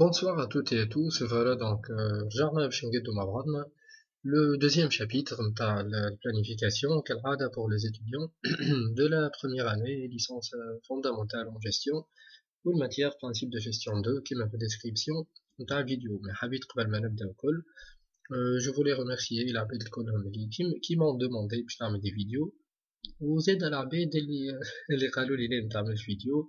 Bonsoir à toutes et à tous, voilà donc euh, رجعنا باش نقدو مع بعضنا le deuxième chapitre نتاع la planification كالعادة pour les étudiants de la première année licence euh, fondamentale en gestion ou matière principe de gestion 2 كيما في description نتاع الفيديو mais حبيت قبل ما نبدا الكل euh, je voulais remercier العباد الكلهم اللي qui m'ont demandé باش نعمل des vidéos وزاد العباد اللي اللي قالوا لي لازم تعمل فيديو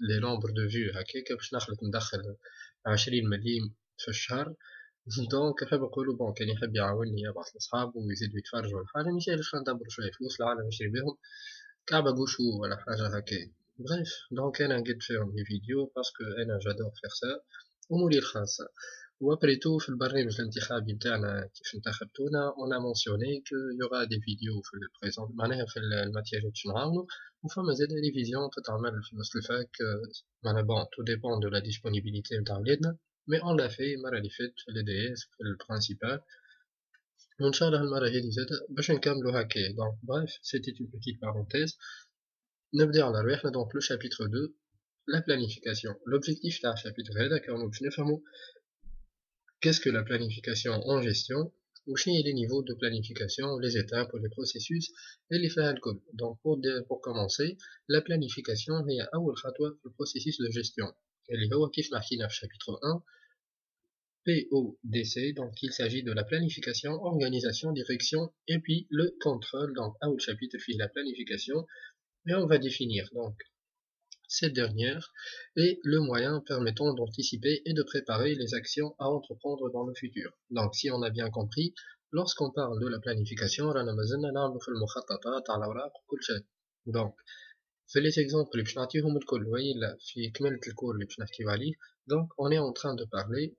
لي نومبر دو فيو هكاك باش نخلط ندخل عشرين مليم في الشهر دونك نحب نقولو بون كان يحب يعاوني يبعث لصحابو ويزيدو يتفرجو ولا حاجة ميسالش ندبرو شوية فلوس العالم يشري بيهم كعبة قوشو ولا حاجة هكا بريف دونك أنا نقد فيهم لي فيديو باسكو أنا جادور فيغ سا ومولي الخاصة. وابري تو في البرنامج الانتخابي نتاعنا كيف انتخبتونا اون مونسيوني كو يوغا دي فيديو في البريزون معناها في الماتيير اللي باش نعاونو وفما زاد ريفيزيون تتعمل في وسط الفاك معناها بون تو ديبون دو لا ديسپونيبيليتي نتاع ولادنا مي اون لا في المرة اللي فاتت في دي اس في البرانسيبال وان شاء الله المرة هذه زاد باش نكملو هكا دونك بريف سيتي اون بيتيت بارونتيز نبداو على رواحنا دونك لو شابيتر 2 la planification. L'objectif تاع الشابيتر هذا كانوا باش نفهمو Qu'est-ce que la planification en gestion Ou les niveaux de planification, les étapes, les processus et les faits Donc pour, commencer, la planification est le processus de gestion. Et les chapitre 1 PODC, donc il s'agit de la planification, organisation, direction et puis le contrôle. Donc à chapitre la planification et on va définir donc cette dernière est le moyen permettant d'anticiper et de préparer les actions à entreprendre dans le futur. Donc si on a bien compris, lorsqu'on parle de la planification, donc في les exemples اللي باش نعطيهم الكل وإلا في كمالة الكور اللي باش نحكيو عليه donc on est en train de parler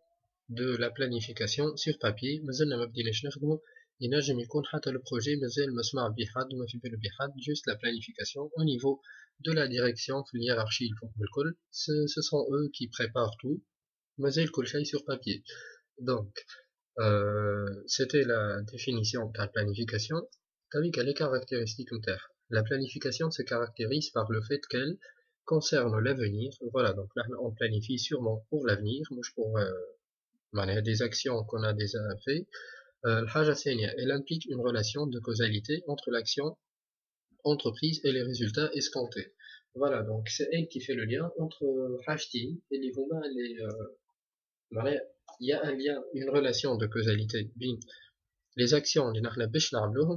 de la planification sur papier مازلنا ما بديناش نخدمو ينجم يكون حتى le projet مازال مسمع بيه حد وما في بالو بيه حد juste la planification au niveau de la direction في الhiérarchie الكل ce, ce sont eux qui préparent tout مازال كل شيء sur papier donc euh, c'était la définition de la planification avec les caractéristiques نتاعها la planification se caractérise par le fait qu'elle concerne l'avenir voilà donc là on planifie sûrement pour l'avenir مش pour euh, des actions qu'on a déjà fait euh, Euh, elle implique une relation de causalité entre l'action entreprise et les résultats escomptés. Voilà, donc c'est elle qui fait le lien entre euh, Hashti et les euh, il y a un lien, une relation de causalité. Les actions, les Nahla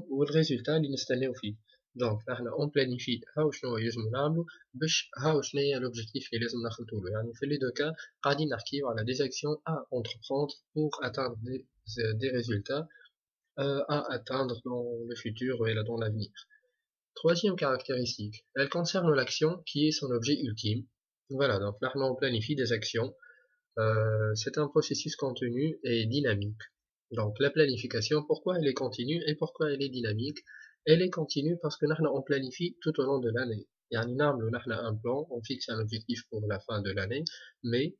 ou le résultat, les Donc, on planifie l'objectif et les Dans les deux cas, des actions à entreprendre pour atteindre des des résultats euh, à atteindre dans le futur et dans l'avenir Troisième caractéristique, elle concerne l'action qui est son objet ultime. Voilà, donc là on planifie des actions. Euh, c'est un processus contenu et dynamique. Donc la planification, pourquoi elle est continue et pourquoi elle est dynamique? Elle est continue parce que on planifie tout au long de l'année. Il y a un plan, on fixe un objectif pour la fin de l'année, mais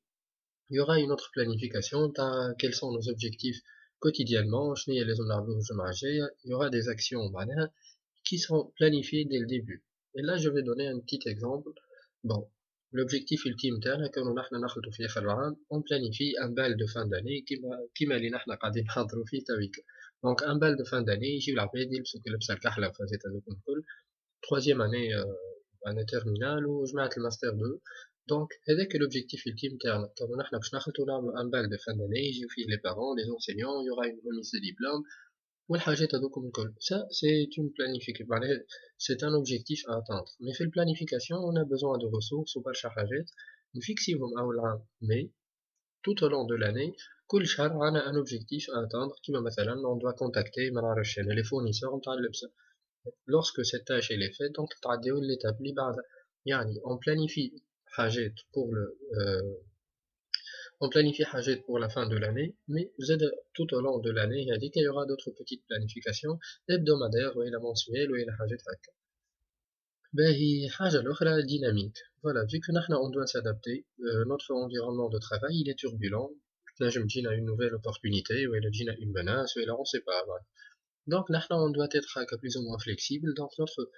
il y aura une autre planification, quels sont nos objectifs quotidiennement, il y aura des actions qui sont planifiés dès le début. Et là, je vais donner un petit exemple. Bon, l'objectif ultime on planifie un bal de fin d'année qui m'a dit donc un bal de fin d'année j'ai la troisième année euh, année terminale ou je mets le master 2 donc c'est l'objectif ultime un bal de fin d'année j'ai les parents les enseignants il y aura une remise de diplôme ça c'est une planification c'est un objectif à atteindre mais fait la planification on a besoin de ressources ou برشا حاجات نفيكسيهم أول عام mais tout au long de l'année كل شهر عنا un objectif à atteindre كيما مثلا on doit contacter ما نعرفش les fournisseurs نتاع اللبس lorsque cette tâche elle est faite donc تعديو l'étape اللي بعدها يعني on planifie حاجات pour le euh, on planifie حاجات pour la fin de l'année mais tout au long de l'année il y aura d'autres petites planifications hebdomadaires ou mensuelles ou حاجات هكا باهي حاجة الأخرى dynamique voilà vu que nous on doit s'adapter euh, notre environnement de travail il est turbulent je me une nouvelle opportunité ou une menace ou on sait pas donc on doit être plus ou moins flexible donc notre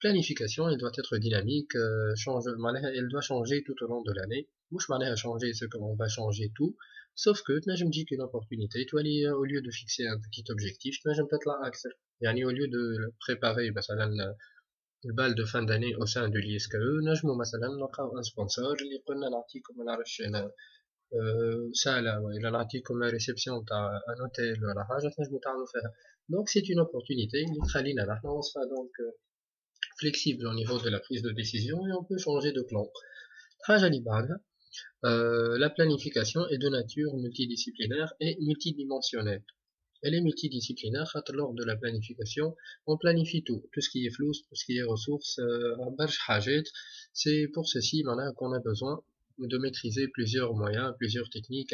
planification elle doit être dynamique euh, change elle doit changer tout au long de l'année مش معناها changer ce qu'on va changer tout sauf que je me dis qu'une opportunité aller au lieu de fixer un petit objectif تنجم تطلع أكثر يعني au lieu de préparer مثلا البال de fin d'année au sein de l'ISKE نجمو مثلا نلقاو un sponsor اللي قلنا نعطيكم ما نعرفش انا سالة ولا نعطيكم ريسبسيون تاع ان اوتيل ولا حاجة تنجمو تعملو فيها donc c'est une opportunité اللي تخلينا نحنا on sera donc flexible au niveau de la prise de décision et on peut changer de plan. Euh, la planification est de nature multidisciplinaire et multidimensionnelle. Elle est multidisciplinaire, lors de la planification, on planifie tout, tout ce qui est flou, tout ce qui est ressources, euh, c'est pour ceci qu'on a besoin de maîtriser plusieurs moyens, plusieurs techniques,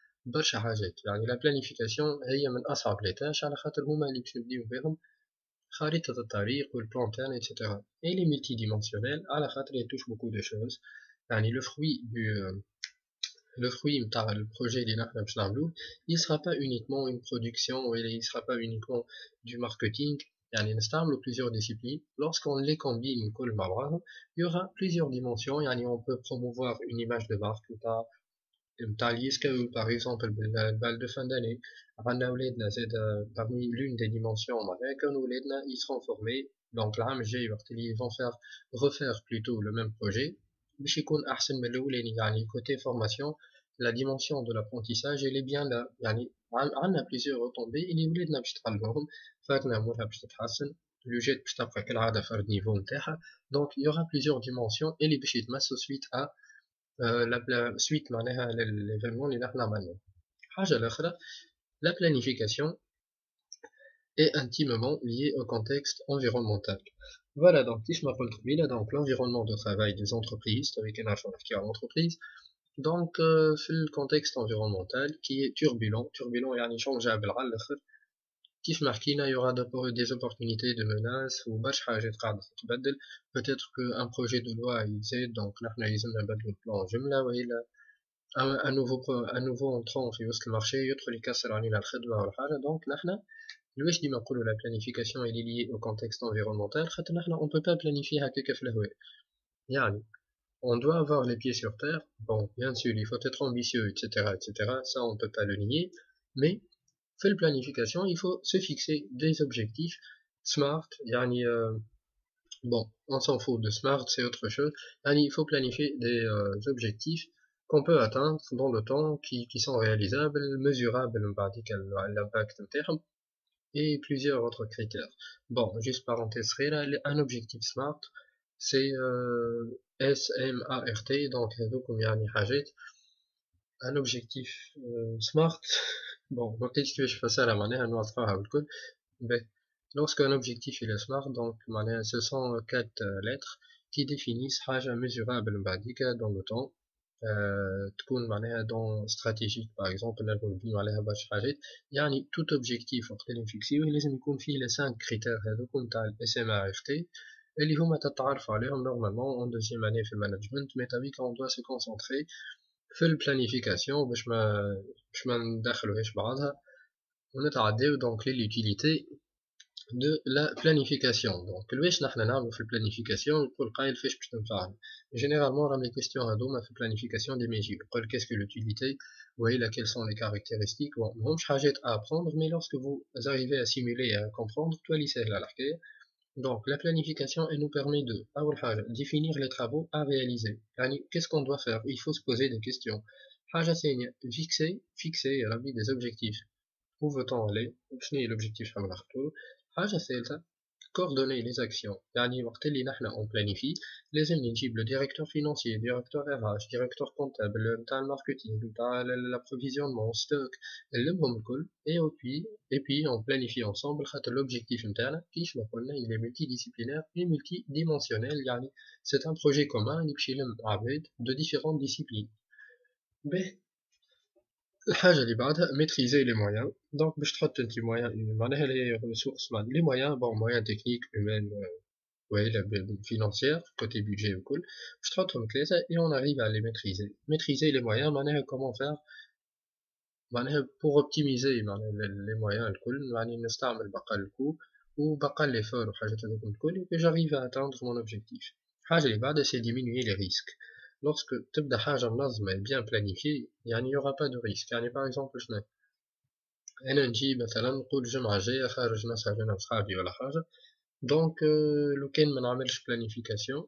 برشا حاجات يعني لا بلانيفيكاسيون هي من أصعب لي تاش على خاطر هما اللي باش نبديو بهم خريطة الطريق والبلان تاعنا إتسيتيرا إي لي ملتي ديمونسيونيل على خاطر يتوش بوكو دو شوز يعني لو فروي دو le fruit نتاع البروجي اللي نحنا باش نعملوه il sera pas uniquement une production ou il sera pas uniquement du marketing يعني نستعملوا plusieurs disciplines lorsqu'on les combine كل مع بعضهم il y aura plusieurs dimensions يعني on peut promouvoir une image de marque نتاع Dar Yiskaou, par exemple, bal de fin d'année, Rana Ouledna, c'est euh, parmi l'une des dimensions, Mavekan Ouledna, ils seront formés, donc la l'AMG, ils vont faire, refaire plutôt le même projet, Bishikun Arsen Melouléni, côté formation, la dimension de l'apprentissage, elle est bien là, yani, on a plusieurs retombées, il est Ouledna Bishtralbarum, Fakna Moula Bishtrasen, le jet Bishtrafak, l'Ada Fard niveau, donc il y aura plusieurs dimensions, et les Bishitmas, suite à, la suite معناها l'événement اللي نحنا عملناه حاجة الأخرى la planification est intimement liée au contexte environnemental voilà donc كيف ما قلت قبيلة donc l'environnement de travail des entreprises avec un نعرفو نحكي على entreprise donc في le contexte environnemental qui est turbulent turbulent يعني changeable على الآخر كيف ما حكينا يورا des opportunités de menaces ou برشا حاجات قاعدة تتبدل peut-être que un projet de loi يزيد donc نحنا يلزمنا نبدلو البلان جملة وإلا un nouveau un nouveau entrant في وسط المارشي يدخل يكسر علينا الخدمة ولا حاجة donc نحنا لواش ديما نقولو la planification elle est liée au contexte environnemental خاطر نحنا on peut pas planifier هكاك في الهواء يعني on doit avoir les pieds sur terre bon bien sûr il faut être ambitieux etc etc ça on peut pas le nier mais fait la planification, il faut se fixer des objectifs. Smart, euh, bon, on s'en fout de smart, c'est autre chose, il faut planifier des euh, objectifs qu'on peut atteindre dans le temps, qui, sont réalisables, mesurables, l'impact terme, et plusieurs autres critères. Bon, juste parenthèse un objectif smart, c'est euh, S-M-A-R-T, donc, un objectif euh, smart, Bon, qu'est-ce que je fais ça à la manière Lorsqu'un objectif est smart, donc ce sont quatre euh, lettres qui définissent حاجة mesurable dans le temps euh, تكون معناها dans stratégique par exemple نقول نبنيو عليها برشا حاجات يعني tout objectif وقت اللي نفيكسيوه لازم يكون فيه les cinq critères هذوك نتاع ال SMART اللي هما تتعرف عليهم normalement en deuxième année في management mais t'as vu qu'on doit se concentrer في البلانيفيكاسيون باش ما باش ما ندخلوهاش بعضها ونتعداو دونك لليوتيليتي دو لا بلانيفيكاسيون دونك لواش نحنا نعملو في البلانيفيكاسيون يقول قايل فاش باش تنفعنا جينيرالمون راهم لي كيستيون هاذوما في البلانيفيكاسيون دي ميجي يقول كاسكو لوتيليتي وإلا كيل سون لي كاركتيرستيك بون مهمش حاجات ابروندر مي لورسك فو arrivez à simuler et à comprendre تولي ساهلة الحكاية Donc, la planification, elle nous permet de, ah, définir les travaux à réaliser. Qu'est-ce qu'on doit faire? Il faut se poser des questions. fixer, fixer euh, des objectifs. Où veut-on aller? Quel est l'objectif حاب نخطو حاجة ثالثة coordonner les actions يعني وقت اللي نحنا on planifie لازم نجيب le directeur financier directeur RH directeur comptable نتاع الماركتينغ نتاع l'approvisionnement stock نلمهم الكل et puis et puis on planifie ensemble خاطر l'objectif نتاعنا كيش ما قلنا il est multidisciplinaire et multidimensionnel يعني c'est un projet commun اللي باش يلم عباد de différentes disciplines باهي الحاجة اللي بعدها maîtriser les moyens donc باش تحط انت moyens معناها les ressources les moyens bon moyens techniques humains ولا financières côté budget وكل باش تحطهم ثلاثة et on arrive à les maîtriser maîtriser les moyens معناها comment faire معناها pour optimiser معناها les moyens الكل يعني نستعمل بقى الكو وبقى l'effort وحاجات هذوك الكل et j'arrive à atteindre mon objectif الحاجة اللي بعدها c'est diminuer les risques lorsque تبدا حاجة منظمة bien planifiée يعني y aura pas de risque يعني par exemple شنو انا نجي مثلا نقول الجمعة الجاية خارج نسهر انا وصحابي ولا حاجة دونك لو كان ما نعملش بلانيفيكاسيون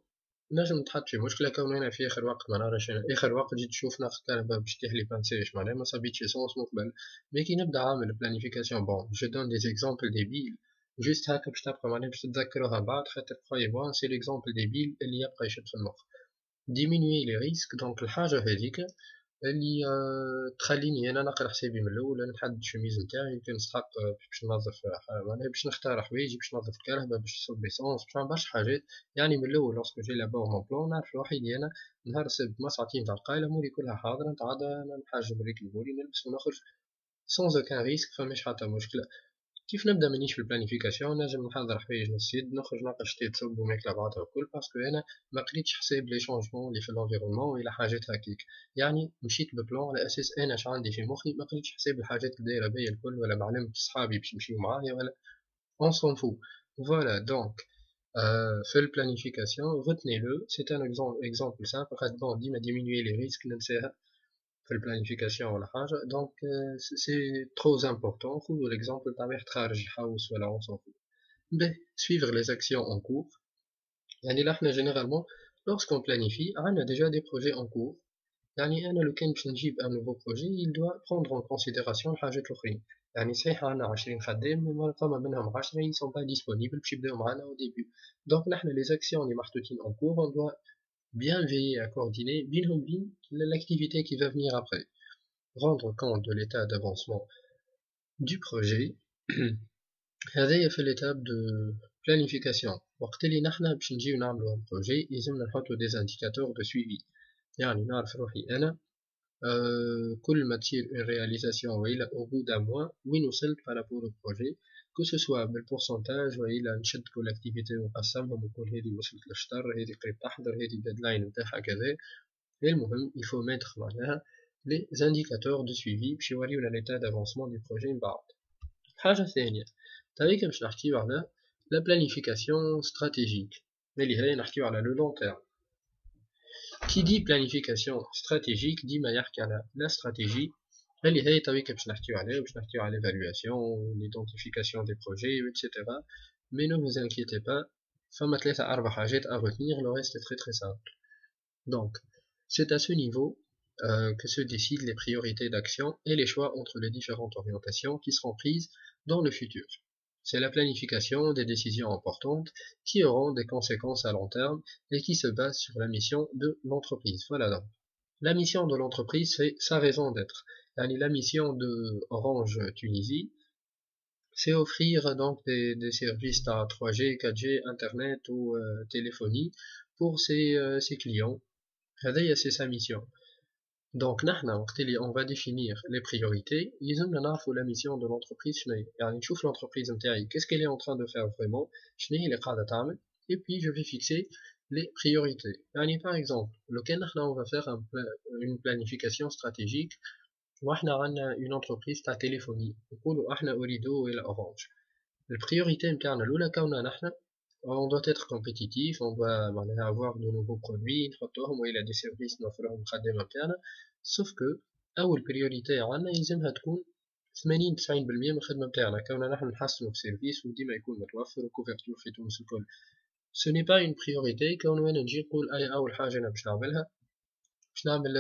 نجم نتحط في مشكلة كون انا في اخر وقت ما نعرفش اخر وقت جيت تشوف ناخذ كهرباء باش تحلي بانسيش معناها ما صابيتش سونس من قبل مي كي نبدا عامل بلانيفيكاسيون بون جو دون دي زيكزامبل ديبيل جوست هكا باش تبقى معناها باش تتذكروها بعد خاطر خويا موا سي ليكزامبل ديبيل اللي يبقى يشد في المخ Diminuer les risques. دونك الحاجة هذيك اللي تخليني أنا نقرأ حسابي من الأول نحدد الشميز نتاعي يمكن نستحق باش ننظف معناها باش نختار حوايجي باش ننظف الكهرباء باش نصب ليسونس باش برشا حاجات. يعني من الأول لوسكو جي لابور مون بلون نعرف روحي اللي أنا نهار السبت ما ساعتين تاع القايلة موري كلها حاضرة نتعدى نحجب رجلي موري نلبس ونخرج. سونز اوكان ريسك فماش حتى مشكلة. كيف نبدأ مانيش في البلانيفيكاسيون؟ نجم نحضر حوايج من نخرج ناقش تي تصب وماكلة بعضها وكل باسكو أنا ما قريتش حساب لي شونجمون اللي في الانفيرونمون إلى حاجات هكيك. يعني مشيت ببلان على أساس أنا اش عندي في مخي ما قريتش حساب الحاجات اللي دايرة بيا الكل ولا معلمت صحابي باش يمشيو معايا ولا اون سون فو فوالا دونك في البلانيفيكاسيون retenez le c'est un exemple simple. قد بون ديما diminuer les risques. ننساها. في البلانيفيكاسيون ولا حاجة دونك سي ترو امبورطون خذوا ليكزامبل تاع واحد خارج يحوس ولا اون سون به suivre les actions en cours يعني لا حنا جينيرالمون lorsqu'on planifie عندنا déjà des projets en cours يعني انا لو كان باش نجيب ان نوفو بروجي il doit prendre en considération الحاجات الاخرين يعني صحيح عندنا 20 خدام مي فما منهم 10 ils sont pas disponibles باش يبداو معانا au début دونك نحنا les actions اللي محطوطين en cours on doit bien veiller à coordonner l'activité qui va venir après. Rendre compte de l'état d'avancement du projet. هذه في l'étape de planification. وقت اللي نحنا باش نجيو نعملو un projet يلزمنا نحطو des indicateurs de suivi. يعني نعرف روحي أنا كل ما تصير une réalisation وإلا au bout d'un mois وين وصلت par rapport au projet كو سو سوا بالبورسونتاج والا نشد كل اكتيفيتي ونقسمهم ونقول هذه وصلت للشطر هذه قريب تحضر هذه الديدلاين نتاعها كذا المهم يفو ميتر معناها لي زانديكاتور دو سويفي باش يوريونا ليتا دافونسمون دو بروجي من بعد حاجة ثانية تاريك باش نحكيو على لا بلانيفيكاسيون استراتيجيك اللي هي نحكيو على لو لون تيرم كي دي بلانيفيكاسيون استراتيجيك ديما يحكي على لا استراتيجي اللي هي طريقة باش نحكيو عليها باش نحكيو على l'évaluation l'identification des projets etc mais ne vous inquiétez pas فما ثلاثة أربع حاجات à retenir le reste est très très simple donc c'est à ce niveau euh, que se décident les priorités d'action et les choix entre les différentes orientations qui seront prises dans le futur. C'est la planification des décisions importantes qui auront des conséquences à long terme et qui se basent sur la mission de l'entreprise. Voilà donc. La mission de l'entreprise, c'est sa raison d'être. La mission de Orange Tunisie, c'est offrir donc des, services à 3G, 4G, Internet ou euh, téléphonie pour ses, euh, clients. C'est sa mission. Donc, on va définir les priorités. la mission de l'entreprise. l'entreprise qu'est-ce qu'elle est en train de faire vraiment? Et puis, je vais fixer les priorités. Par exemple, on va faire un, une planification stratégique واحنا عندنا اون انتربريز تاع تليفوني نقولوا احنا اريدو الى اورانج البريوريتي نتاعنا الاولى كوننا نحنا on doit être compétitif on doit معناها avoir de nouveaux produits نحطوهم والى دي سيرفيس نوفرهم الخدمه نتاعنا سوف كو اول بريوريتي عندنا يلزمها تكون 80 90% من الخدمه نتاعنا كوننا نحن نحسنوا في سيرفيس وديما يكون متوفر وكوفرتور في تونس الكل سو ني با اون بريوريتي كون انا نجي نقول اي اول حاجه انا باش نعملها باش نعمل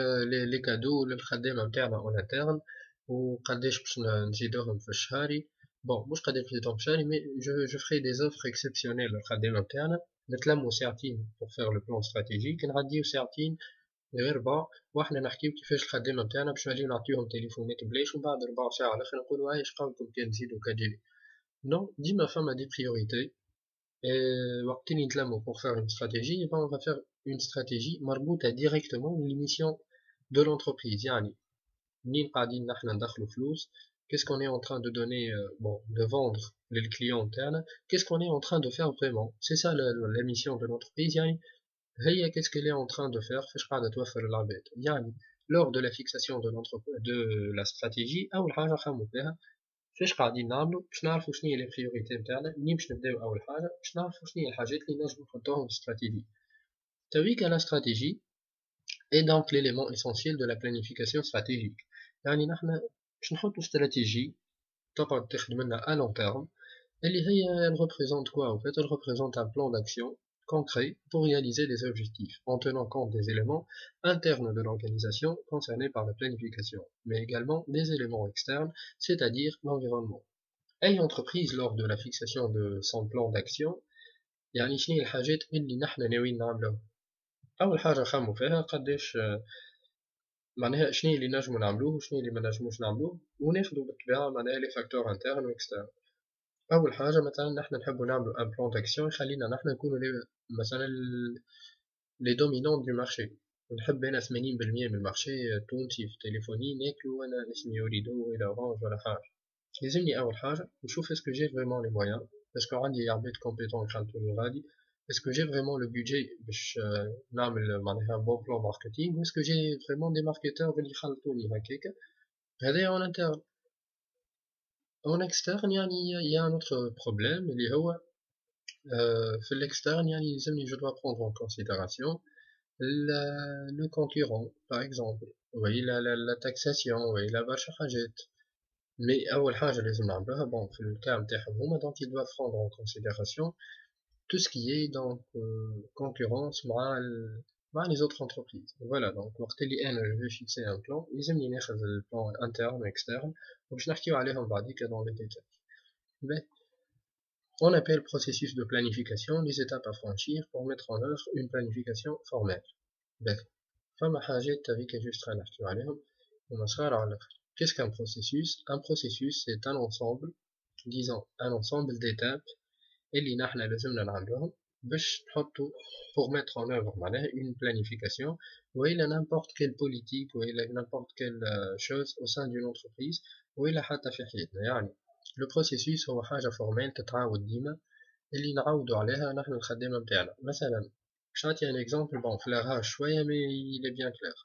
لي كادو للخدامة متاعنا اون انترن وقداش باش نزيدوهم في الشهري. بون مش قداش نزيدوهم في الشهري مي جو جو فري دي زوفر اكسبسيونيل للخدامة متاعنا نتلمو ساعتين بور فير لو بلان استراتيجيك نعديو ساعتين غير با وإحنا نحكيو كيفاش الخدامة متاعنا باش نوليو نعطيوهم تليفونات بلاش ومن بعد ربع ساعة على الأخر نقولو هاي اش قولكم كان نزيدو كاديلي نو ديما فما دي بريوريتي Euh, Et pour faire une stratégie, eh ben, on va faire une stratégie. Marbouta directement l'émission de l'entreprise. Qu'est-ce qu'on est en train de donner, euh, bon, de vendre les clients internes, qu'est-ce qu'on est en train de faire vraiment? C'est ça la, mission de l'entreprise. Qu'est-ce qu'elle est en train de faire? Lors de la fixation de, de la stratégie, أول حاجة نخمو فيها فاش قاعدين نعملو باش نعرفو شنو هي لي بريوريتي نتاعنا منين باش نبداو أول حاجة باش نعرفو شنو هي الحاجات اللي نجمو نحطوهم في الاستراتيجي. تويك la stratégie est donc l'élément essentiel de la planification stratégique. يعني نحنا باش نحطو استراتيجي تقعد تخدم لنا à long terme اللي هي elle représente quoi en fait elle représente un plan d'action concret pour réaliser des objectifs en tenant compte des éléments internes de l'organisation concernés par la planification mais également des éléments externes c'est-à-dire l'environnement أي entreprise lors de la fixation de son plan d'action يعني شنو الحاجات اللي نحنا ناويين نعملوها أول حاجة نخمو فيها قداش معناها شنو اللي نجمو نعملوه وشنو اللي منجموش نعملوه وناخدو بالطبيعة معناها لي فاكتور انترن و اكسترن أول حاجة مثلا نحنا نحبو نعملو ان بلان داكسيون يخلينا نحنا نكونو لي مثلا لي دومينون دو مارشي نحب أنا ثمانين بالمية من المارشي التونسي في التليفوني ناكلو أنا اسمي أوريدو ولا أورانج ولا حاجة يلزمني أول حاجة نشوف اسكو جي فريمون لي مويان اسكو عندي عباد كومبيتون يخلطولي غادي est-ce que j'ai vraiment le budget باش نعمل معناها un bon plan marketing ou est-ce que j'ai vraiment des marketeurs اللي يخلطوني هكاك هذايا en interne en externe يعني il y a un autre problème اللي هو في l'externe يعني يلزمني je dois prendre en considération le, le concurrent par exemple oui la, la, la taxation oui la برشا حاجات mais أول حاجة لازم نعملوها bon في الكا نتاعهم هما donc ils doivent prendre en considération tout ce qui est donc euh, concurrence مع les autres entreprises. Voilà, donc وقت اللي انا je vais fixer un plan يلزمني ناخذ البلان interne و externe وباش نحكيو عليهم بعديك dans les détails. On appelle processus de planification les étapes à franchir pour mettre en œuvre une planification formelle. فما حاجات هذيك juste نحكيو عليهم وما صغار على Qu'est-ce qu'un processus Un processus c'est un ensemble, disons un ensemble d'étapes اللي نحنا لازمنا نعملوهم باش نحطو pour mettre en œuvre معناها une planification وإلا n'importe quelle politique وإلا n'importe quelle chose au sein d'une entreprise وإلا حتى في حياتنا يعني لو بروسيسوس هو حاجة فورميل تتعاود ديما اللي نعاودو عليها نحنا الخدامة متاعنا مثلا باش نعطي ان اكزومبل بون في لاغاج شوية مي il est bien clair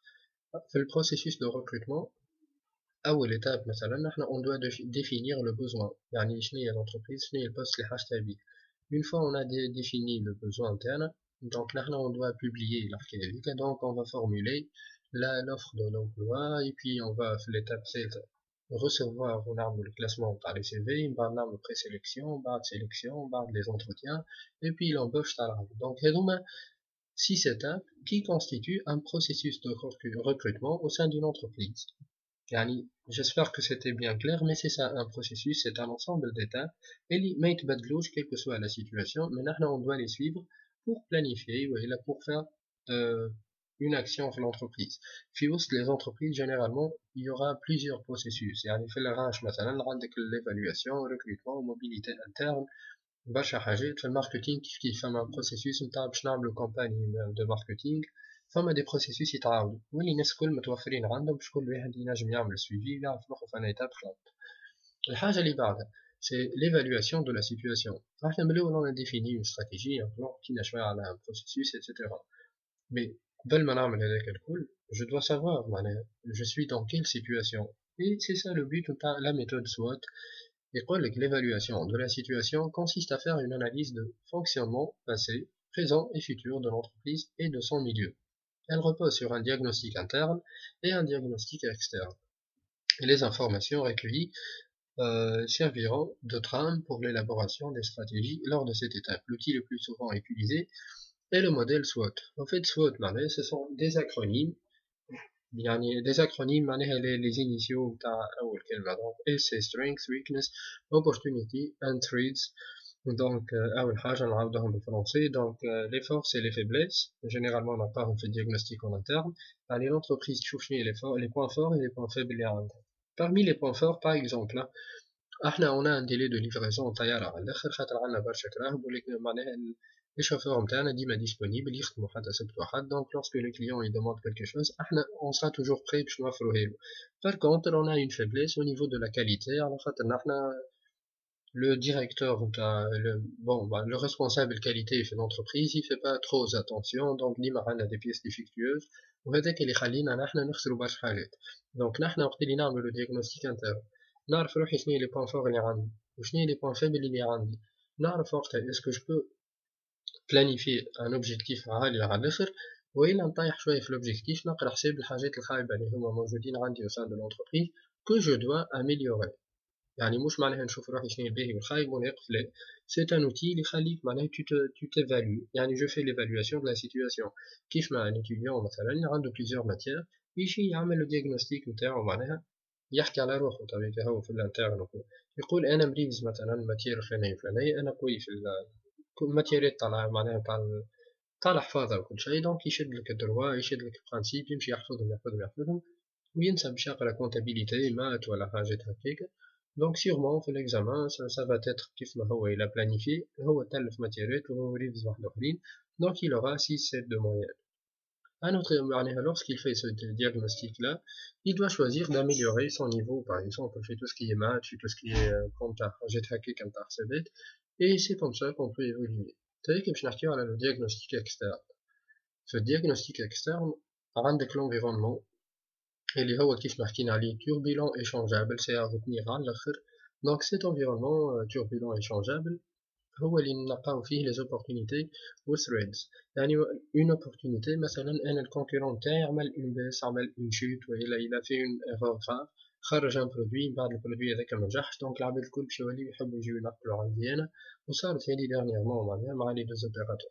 في البروسيسوس دو ريكروتمون أول étape مثلا نحنا on doit définir le besoin يعني شنو هي l'entreprise شنو هي البوست اللي حاجتها بيه une fois on a défini le besoin interne, donc là on doit publier l'archéologique, donc on va formuler l'offre de l'emploi, et puis on va faire l'étape c'est recevoir on a le classement par les CV, on le présélection, barre de sélection, barre les entretiens, et puis l'embauche Donc il y a six étapes qui constituent un processus de recrutement au sein d'une entreprise j'espère que c'était bien clair, mais c'est ça un processus, c'est un ensemble d'étapes, et les quelle que soit la situation, mais maintenant on doit les suivre pour planifier, pour faire euh, une action dans l'entreprise. les entreprises, généralement, il y aura plusieurs processus. Il y a l'évaluation, le recrutement, mobilité interne, le marketing, qui fait un processus, une table, campagne de marketing, كامباني دو ماركتينغ فما دي بروسيسوس يتعاودو واللي الناس الكل متوفرين عندهم باش كل واحد ينجم يعمل سويفي يعرف نروحو في ايتاب خلاص الحاجة اللي بعدها سي ليفالواسيون دو لا سيتواسيون احنا من الاول اون ديفيني اون استراتيجي ان بلان حكينا شوية على ان بروسيسوس اتسيتيرا مي قبل ما نعمل هذاك الكل جو دوا سافوار معناها جو سوي دون كيل سيتواسيون اي سي سا لو بوت نتاع لا ميثود سوات يقول لك l'évaluation de la situation consiste à faire une analyse de fonctionnement passé, présent et futur de l'entreprise et de son milieu. Elle repose sur un diagnostic interne et un diagnostic externe. Et les informations recueillies euh, serviront de trame pour l'élaboration des stratégies lors de cette étape. L'outil le plus souvent utilisé est le modèle SWOT. En fait, SWOT, ce sont des acronymes يعني des acronymes معناها les initiaux نتاع أول كلمة donc S c'est strength weakness opportunity and threats donc أول حاجة نعاودهم بالفرنسي donc les forces et les faiblesses généralement on n'a pas fait diagnostic en interne يعني l'entreprise تشوف شنو les points forts et les points faibles اللي عندها parmi les points forts par exemple احنا on a un délai de livraison طيارة على الآخر خاطر عندنا برشا كراهب ولكن معناها les chauffeurs نتاعنا ديما disponible يخدموا حتى سبت واحد donc lorsque le client il demande quelque chose احنا on sera toujours prêt باش نوفروه له par contre on a une faiblesse au niveau de la qualité على خاطر احنا le directeur le bon bah, le responsable de qualité في l'entreprise il fait pas trop attention donc ديما عندنا des pièces défectueuses وهذاك اللي يخلينا نحنا نخسروا برشا حاجات donc نحنا وقت اللي نعملوا le diagnostic interne نعرف روحي شنو لي بوان فور اللي عندي وشنو لي بوان فيبل اللي عندي نعرف وقتها اسكو جو بو بلانيفي ان اوبجيكتيف عالي على الاخر والا نطيح شويه في الاوبجيكتيف نقرا حساب الحاجات الخايبه اللي هما موجودين عندي او سان دو لونتربريز كو جو دوا اميليوري يعني مش معناها نشوف روحي شنو الباهي والخايب ونقف لا سي ان اوتي اللي يخليك معناها تو تو تيفالو يعني جو في ليفالواسيون دو لا سيتوياسيون كيف ما ان اتيديون مثلا؟ عنده بليزيور ماتيير يجي يعمل لو دياغنوستيك نتاعو معناها يحكي على روحه طبيعي هو في الانترن يقول أنا مريض مثلا ماتير فلانية فلانية أنا قوي في الماتيريات طالعة معناها تاع تاع الحفاظة وكل شيء. دونك يشد لك الدروا يشد لك البرانسيب يمشي يحفظهم يحفظهم يحفظهم وينسى باش يقرا كونتابيليتي مات ولا حاجات هكاك دونك سيغمون في الاكزامان سا فا تيتر كيف ما هو الى بلانيفي هو تلف ماتيريات وهو يريد واحد اخرين دونك il aura 6 7 de moyenne Un autre lorsqu'il fait ce diagnostic-là, il doit choisir d'améliorer son niveau. Par exemple, on fait tout ce qui est maths, tout ce qui est compta, j'ai traqué compta, c'est bête. Et c'est comme ça qu'on peut évoluer. Vous savez que je le diagnostic externe. Ce diagnostic externe, avec l'environnement, اللي هو كيف ما حكينا عليه turbulent échangeable retenir à l'akhir donc cet environnement turbulent échangeable هو اللي نلقاو فيه لي زوبورتونيتي ثريدز يعني اون اوبورتونيتي مثلا أنا الكونكورون تاعي عمل اون بيس عمل اون شوت ولا إلى في اون ايرور غاف خرج ان برودوي من بعد البرودوي هذاك ما نجحش دونك العباد الكل باش يوليو يحبوا يجيو ينقلوا عندي أنا وصارت هذه ديرنييرمون معناها مع لي دوز اوبيراتور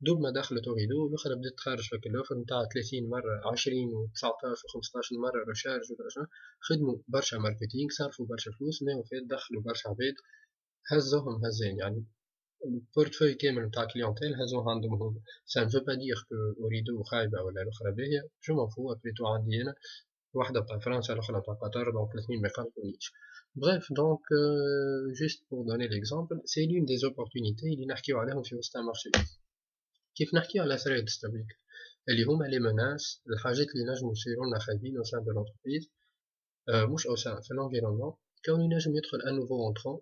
دوب ما دخلت أوريدو الأخرى بدات تخرج فيك الأوفر نتاع 30 مرة 20 و 19 و 15 مرة ريشارج وبرشا خدموا برشا ماركتينغ صرفوا برشا فلوس مي وفات دخلوا برشا عباد هزوهم هزين يعني البورتفوي كامل نتاع كليونتيل هزوه عندهم هما سا نفو با دير كو أريدو خايبة ولا الأخرى باهية جو مون فو أبريتو عندي أنا واحدة تاع فرنسا الأخرى تاع قطر دونك الاثنين ما يقلقونيش Bref, donc, euh, juste pour donner l'exemple, c'est l'une des opportunités اللي نحكيو عليهم في وسط المارشي كيف نحكيو على ثريدز تبيك اللي هما لي مناس الحاجات اللي نجمو يصيرو لنا خايبين أو سان دو لونتربريز مش أو سان في لونفيرونمون كون ينجم يدخل ان نوفو اونترون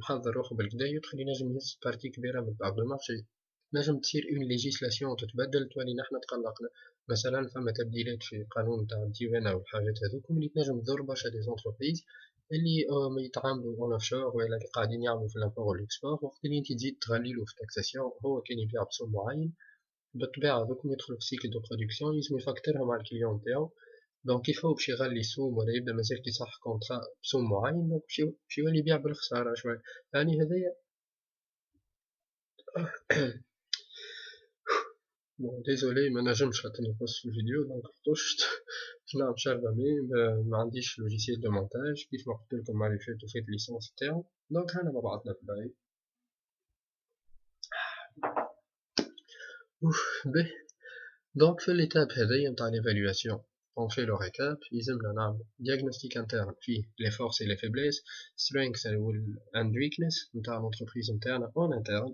محضر روحو بالكدا يدخل ينجم يهز بارتي كبيرة من بعض المارشي نجم تصير اون ليجيسلاسيون تتبدل تولي نحنا تقلقنا. مثلا فما تبديلات في قانون تاع الديوانة والحاجات هذوكم اللي تنجم تضر برشا دي زونتربريز اللي يتعاملوا اون اوفشور ولا اللي قاعدين يعملوا في الامبور والاكسبور وقت اللي أنت تزيد تغليلو في التاكساسيون هو كان يبيع بسوم معين بالطبيعة هذوكم يدخلوا في سيكل دو برودكسيون يلزم يفكترها مع الكليون نتاعو دونك كيفاو باش يغلي السوم ولا يبدأ مازال كيصح كونترا بسوم معين دونك باش يولي يبيع بالخسارة شوية يعني هذايا بون ديزولي ما نجمش خاطر نبوس في الفيديو دونك طشت نعم شاربة مي ما عنديش لوجيسيال دو مونتاج كيف ما قلتلكم مع فات وفات ليسونس تاعو دونك هانا مع بعضنا في الباقي اوف باهي دونك في ليتاب هذايا نتاع ليفالواسيون on fait le récap يلزمنا نعمل diagnostic interne فيه les forces et les faiblesses strengths and weakness نتاع l'entreprise نتاعنا en interne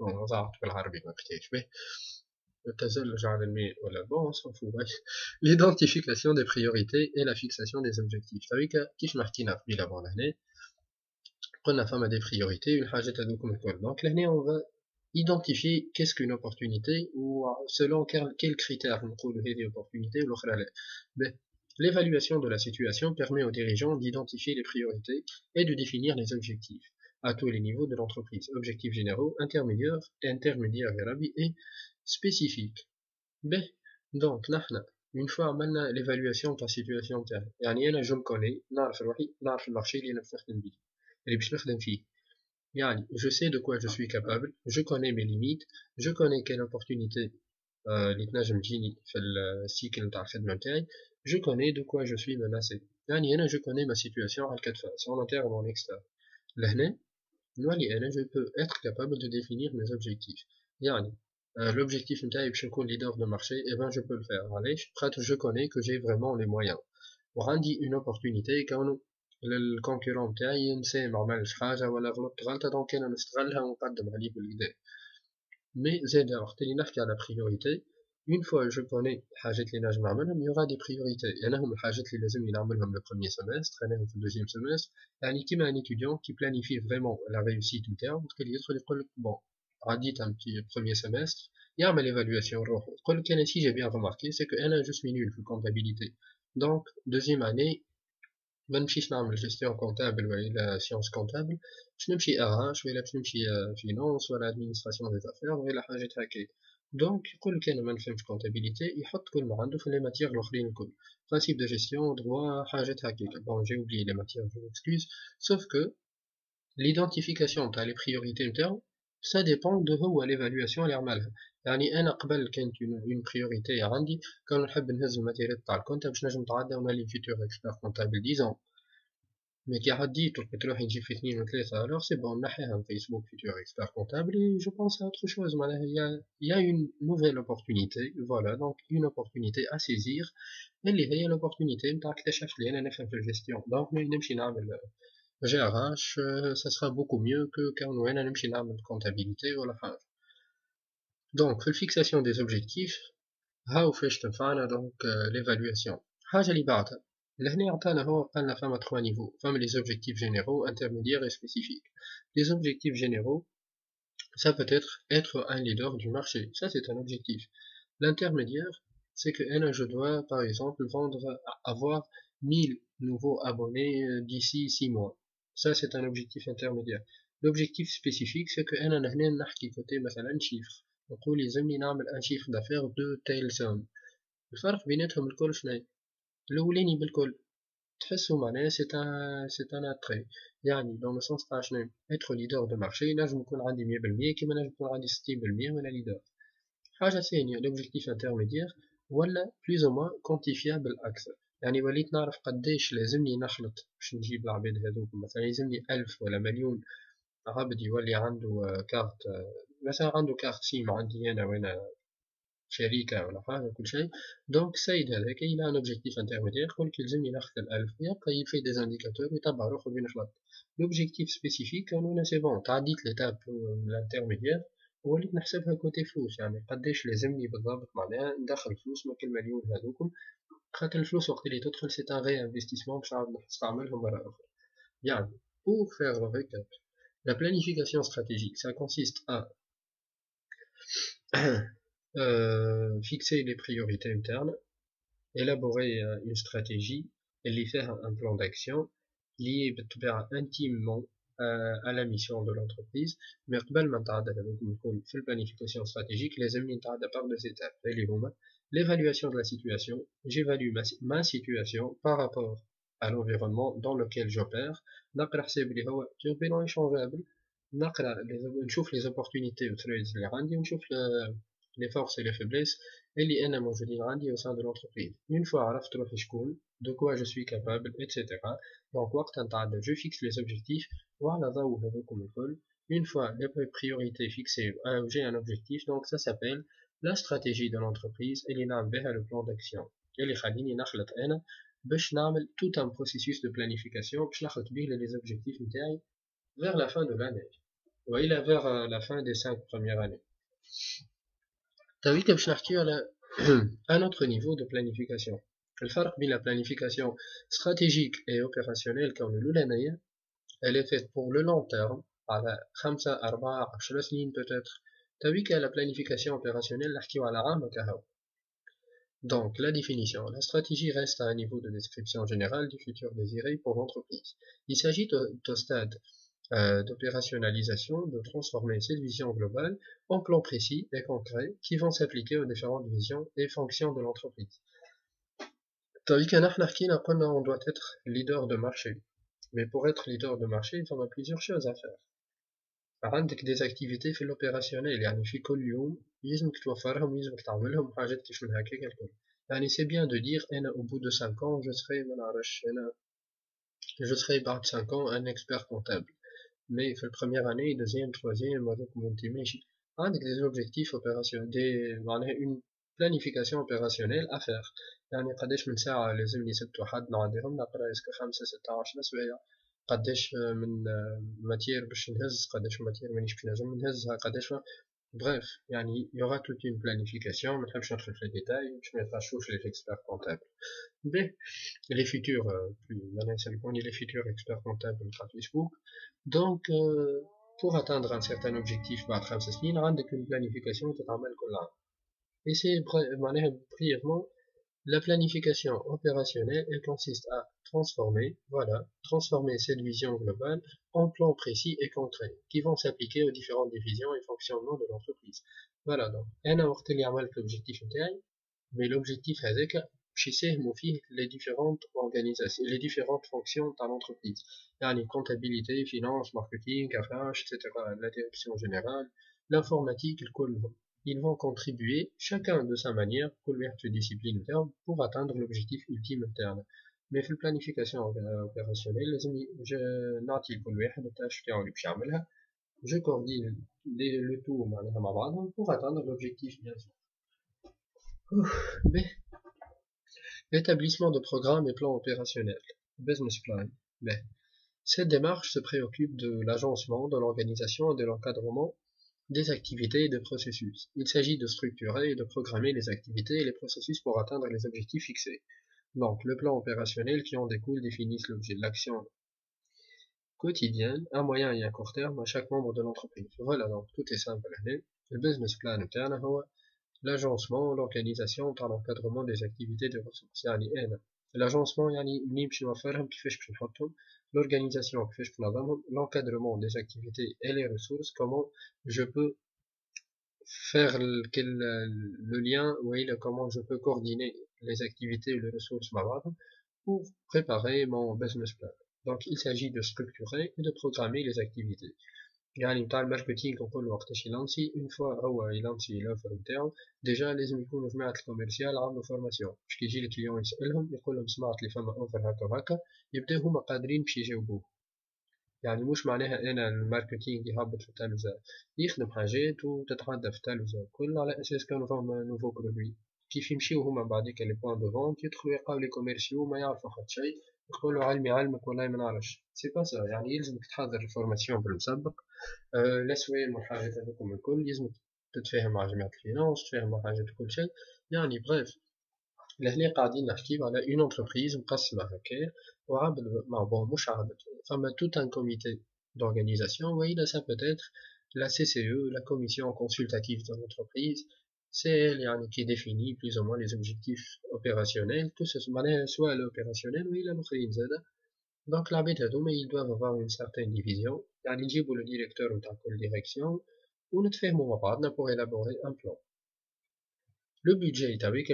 بون ضاعت بالعربي ما بحكيتش به التزلج على الماء ولا بون s'en fout l'identification des priorités et la fixation des objectifs تاويك كيف ما حكينا قبيله بون لهنا قلنا فما des priorités une حاجات هذوكم الكل دونك لهنا on va identifier qu'est-ce qu'une opportunité ou selon quels quel critères opportunité L'évaluation de la situation permet aux dirigeants d'identifier les priorités et de définir les objectifs à tous les niveaux de l'entreprise, objectifs généraux, intermédiaires, intermédiaires et spécifiques. Donc, une fois maintenant l'évaluation de la situation, me connais, le marché, je sais de quoi je suis capable, je connais mes limites, je connais quelle opportunité euh, je connais de quoi je suis menacé. je connais ma situation en quatre phases, en interne ou en externe je peux être capable de définir mes objectifs. Euh, l'objectif est leader de marché, et eh ben je peux le faire. Allez, je connais que j'ai vraiment les moyens. Pour une opportunité, quand للكونكورون تاعي نسي ما عملش حاجه ولا غلطت غلطه دونك انا نستغلها ونقدم عليه بالكدا مي زيد وقت اللي نحكي على بريوريتي اون فوا جو كوني الحاجات اللي نجم نعملهم يوغا دي بريوريتي انا هم الحاجات اللي لازم نعملهم لو بروميير سيمستر انا في الدوزيام سيمستر يعني كيما ان ايتوديون كي بلانيفي فريمون لا ريوسيت نتاعو وقت اللي يدخل يقول لك بون عديت ان بتي بروميير سيمستر يعمل ايفالواسيون روحو يقول لك انا سي جي بيان ريماركي سي كو انا جو سوي نول في الكونتابيليتي دونك دوزيام اني ما نمشيش نعمل جيستيون كونتابل ولا سيونس كونتابل باش نمشي اغاش ولا باش نمشي فينونس ولا ادمينستراسيون دي زافير ولا حاجات هكا دونك يقول لك انا ما نفهمش كونتابيليتي يحط كل ما عنده في لي ماتيير الاخرين الكل برانسيب دو جيستيون دروا حاجات هكاك بون جي اوبلي لي ماتيير جو اكسكوز سوف كو ليدونتيفيكاسيون تاع لي بريوريتي نتاعو سا ديبون دو هو ليفالواسيون اللي عملها يعني انا قبل كانت اون بريوريتي عندي كان نحب نهز الماتيريال تاع الكونتا باش نجم نتعدى ونولي فيتور اكسبير كونتابل ديزون مي كي عديت ولقيت روحي نجي في اثنين وثلاثة الوغ سي بون نحيها من فيسبوك فيتور اكسبير كونتابل اي جو بونس ا اوتر شوز معناها هي يا اون نوفيل اوبورتونيتي فوالا دونك اون اوبورتونيتي ا سيزير اللي هي لوبورتونيتي نتاع اكتشفت لي انا نفهم في الجيستيون دونك نمشي نعمل GRH, ça sera beaucoup mieux que quand on a une comptabilité ou la Donc, la fixation des objectifs, how فاش تنفعنا donc l'évaluation. حاجة اللي بعدها لهنا عطانا هو قالنا فما trois niveaux فما les objectifs généraux, intermédiaires et spécifiques. Les objectifs généraux, ça peut être être un leader du marché, ça c'est un objectif. L'intermédiaire, c'est que je dois par exemple vendre, avoir 1000 nouveaux abonnés d'ici 6 mois. Ça, c'est un objectif intermédiaire. L'objectif spécifique, c'est que أنا هنا نحكي côté مثلا chiffre. نقول يلزمني نعمل un chiffre d'affaires de telle somme. الفرق بيناتهم الكل شنو الأولاني بالكل. تحسوا معناه سي ان سي ان اتري يعني دون لو سونس تاع شنو؟ être leader de marché نجم يكون عندي 100% كيما نجم يكون عندي 60% وأنا leader. حاجة ثانية l'objectif intermédiaire ولا plus ou moins quantifiable أكثر يعني وليت نعرف قديش لازمني نخلط باش نجيب العباد هذوك. مثلا يلزمني ألف ولا مليون عبد يولي عنده كارت مثلا عنده كارت سيم عندي أنا وأنا شركة ولا حاجة كل شيء دونك السيد هذاك إلى أن أوبجيكتيف انترميدير يقولك يلزمني ناخذ الألف يبقى يفي دي انديكاتور يتبع روحو وين خلط لوبجيكتيف سبيسيفيك أنا سي بون تعديت ليتاب الانترميدير وليت نحسبها كوتي فلوس يعني قديش لازمني بالضبط معناها ندخل فلوس ما كل مليون هذوكم خاطر الفلوس وقت اللي تدخل سي ان réinvestissement باش نعاود نستعملهم مرة أخرى يعني pour faire le récap la planification stratégique ça consiste à euh, fixer les priorités internes élaborer une stratégie et lui faire un plan d'action lié intimement à la mission de l'entreprise mais قبل ما نتعدى نكون في البلانيفيكاسيون stratégique لازم نتعدى par deux étapes اللي هما L'évaluation de la situation, j'évalue ma, situation par rapport à l'environnement dans lequel j'opère. نقرا حساب اللي هو turbulent échangeable نقرا نشوف les opportunités والثريدز اللي عندي ونشوف les forces et les faiblesses اللي انا موجودين عندي au sein de l'entreprise. Une fois عرفت روحي شكون, de quoi je suis capable, etc. Donc وقت نتعدى je fixe les objectifs وعلى ضوء هذوكم الكل une fois les priorités fixées, j'ai un objectif, donc ça s'appelle la stratégie de l'entreprise اللي نعمل بها le plan d'action اللي خليني نخلط انا باش نعمل tout un processus de planification باش نخلط بيه les objectifs نتاعي vers la fin de l'année ou vers euh, la fin des cinq premières années تويك باش نحكيو على un autre niveau de planification الفرق بين la planification stratégique et opérationnelle كون الأولانية elle est faite pour le long terme على خمسة أربعة عشر سنين peut-être تويك la planification opérationnelle نحكيو على عام كهو donc, la définition. La stratégie reste à un niveau de description générale du futur désiré pour l'entreprise. Il s'agit au stade euh, d'opérationnalisation de transformer cette vision globale en plans précis et concrets qui vont s'appliquer aux différentes visions et fonctions de l'entreprise. on doit être leader de marché. Mais pour être leader de marché, il y a plusieurs choses à faire. عندك des activités في l'opérationnel يعني في كل يوم يلزمك توفرهم ويلزمك تعملهم حاجات كيف من هكاك الكل يعني سي بيان دو دير انا au bout de 5 ans je serai ما نعرفش انا je serai بعد 5 ans un expert comptable mais في première année deuxième troisième هذوك ممتي ماشي عندك des objectifs opérationnels des معناها une planification opérationnelle à faire يعني قداش من ساعة لازمني ست واحد نعديهم نقرا اسكو خمسة ستة عشرة سوايع قداش من ماتير باش نهز قداش ماتير مانيش باش نجم نهزها قداش Bref, il y aura toute une planification, mais je vais les détails, je vais mettre les experts comptables. Mais les futurs, euh, les futurs experts comptables de Facebook. Donc, euh, pour atteindre un certain objectif, bah, il y aura une planification totalement collante. Et c'est brièvement la planification opérationnelle, elle consiste à transformer, voilà, transformer cette vision globale en plans précis et concrets qui vont s'appliquer aux différentes divisions et fonctionnements de l'entreprise. Voilà donc, un l'objectif mais l'objectif c'est que les différentes organisations, les différentes fonctions dans l'entreprise. les comptabilité, finance, marketing, RH, etc., la direction générale, l'informatique, le ils vont contribuer, chacun de sa manière, discipline pour atteindre l'objectif ultime interne. Mais في planification opérationnelle je نعطي لكل واحد التاش تاعو اللي باش يعملها je coordine le tout معناها مع بعضهم pour atteindre l'objectif bien sûr B l'établissement de programmes et plans opérationnels business plan B cette démarche se préoccupe de l'agencement, de l'organisation et de l'encadrement des activités et des processus. Il s'agit de structurer et de programmer les activités et les processus pour atteindre les objectifs fixés. Donc, le plan opérationnel qui en découle définissent l'objet de l'action quotidienne, à moyen et à court terme à chaque membre de l'entreprise. Voilà, donc tout est simple. Le business plan interne, l'agencement, l'organisation, l'encadrement des activités de ressources. L'agencement, l'organisation, l'encadrement des activités et les ressources, comment je peux faire le, lien, oui, comment je peux coordonner les activités et les ressources pour préparer mon business plan. Donc il s'agit de structurer et de programmer les activités. يعني بتاع الماركتينغ نقولو وقتاش يلانسي اون فوا هو يلانسي لوفر نتاعو ديجا لازم يكونوا جماعة الكوميرسيال عملوا فورماسيون. باش كي يجي الكليون يسألهم يقولهم سمعت لي فما اوفر هكا وهكا يبداو هما قادرين باش يجاوبوه يعني مش معناها أنا الماركتينغ يهبط في التلفزة يخدم حاجات وتتعدى في التلفزة الكل على أساس كانوا فما نوفو برودوي كيف يمشيو هما بعديك لي بوان دو فونت يدخلوا يلقاو لي كوميرسيو ما يعرفوا حتى شيء يقولوا علمي علمك والله ما نعرفش. سي با سا يعني يلزمك تحضر الفورماسيون بالمسبق أه الاسوام والحاجات هذوكم الكل يلزمك تتفاهم مع جماعة الفينانس تتفاهم مع حاجات كل شيء يعني بريف لهنا قاعدين نحكيو على اون انتربريز مقسمة هكا وعبد ما بون مش عبد فما توت ان كوميتي d'organisation, oui, là, ça peut être la CCE, la commission consultative de l'entreprise, c'est elle qui définit plus ou moins les objectifs opérationnels, que ce soit l'opérationnel ou il Donc l'arbitre mais ils doivent avoir une certaine division. يعني pour le directeur ou la direction ونتفاهموا مع pour élaborer un plan. Le budget est avec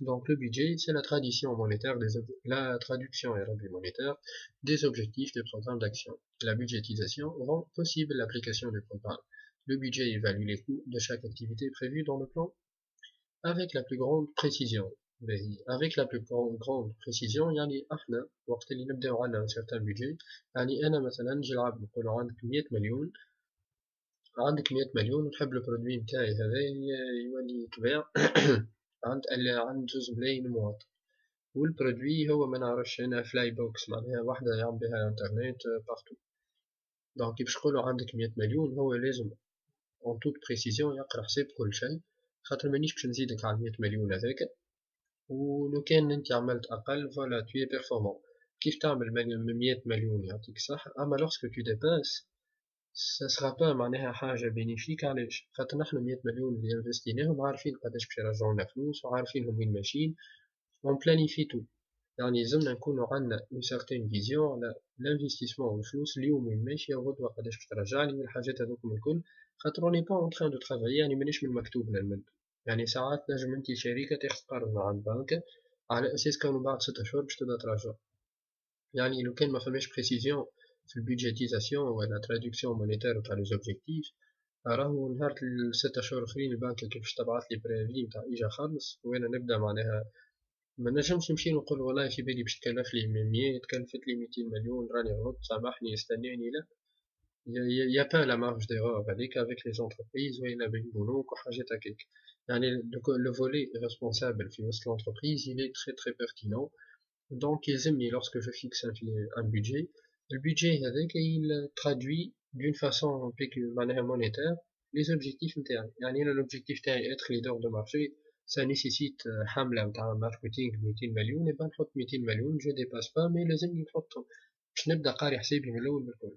donc le budget c'est la tradition monétaire des la traduction et monétaire des objectifs des programmes d'action. La budgétisation rend possible l'application du programme. Le budget évalue les coûts de chaque activité prévue dans le plan avec la plus grande précision. Avec la plus grande précision يعني إحنا وقت اللي نبداو عندنا certain budget. يعني أنا مثلا نجي نلعب نقولوا عندك 100 مليون عندك مية مليون وتحب البرودوي نتاعي هذا يولي يتباع عند عند جوج ملايين مواطن والبرودوي هو ما نعرفش أنا فلاي بوكس معناها وحده يعمل بها انترنت بارتو دونك باش نقولو عندك مية مليون هو لازم اون توت بريسيزيون يقرا حساب كل شيء خاطر مانيش باش نزيدك على مية مليون هذاك ولو كان أنت عملت أقل فوالا تو بيرفورمون كيف تعمل مية مليون؟ يعطيك صح أما لوغسكو تو ديباس سا سرا با معناها حاجة بينيفيك علاش؟ خاطر نحنا مية مليون اللي انفستيناهم عارفين قداش باش يرجعولنا فلوس وعارفينهم وين ماشيين. اون بلانيفي تو يعني لازمنا نكونو عندنا اون سارتين فيزيون على الانفستيسمون والفلوس اليوم وين ماشيه غدوه قداش باش ترجعني والحاجات هذوكم الكل. خاطر راني با اون تران دو ترافاي يعني مانيش من مكتوب للمد يعني ساعات نجم انت شركه تاخذ قرض من عند بنك على أساس كانوا بعد ستة شهور باش تبدأ ترجع يعني لو كان ما فماش بريسيزيون في البيدجيتيزاسيون ولا ترادكسيون مونيتير تاع لي زوبجيكتيف راهو نهار الستة شهور آخرين البنك كيفاش تبعث لي بريفي نتاع إجا خلص وأنا نبدأ معناها. ما نجمش نمشي نقول والله في بالي باش تكلف لي 100 تكلفت لي 200 مليون راني غلط سامحني استناني لا. يا با لا مارج ديغور هذيك افيك لي زونتربريز ولا بين البنوك وحاجات هكاك يعني لو فولي ريسبونسابل في وسط l'entreprise il est très très pertinent donc يلزمني lorsque je fixe un budget le budget هذاك il traduit d'une façon معناها monétaire les objectifs نتاعي يعني انا l'objectif تاعي être leader de marché ça nécessite حملة نتاع ماركتينغ 200 مليون يبقى نحط 200 مليون جو ديباس با مي لازمني نحطهم باش نبدا قاري حسابي من الاول بالكل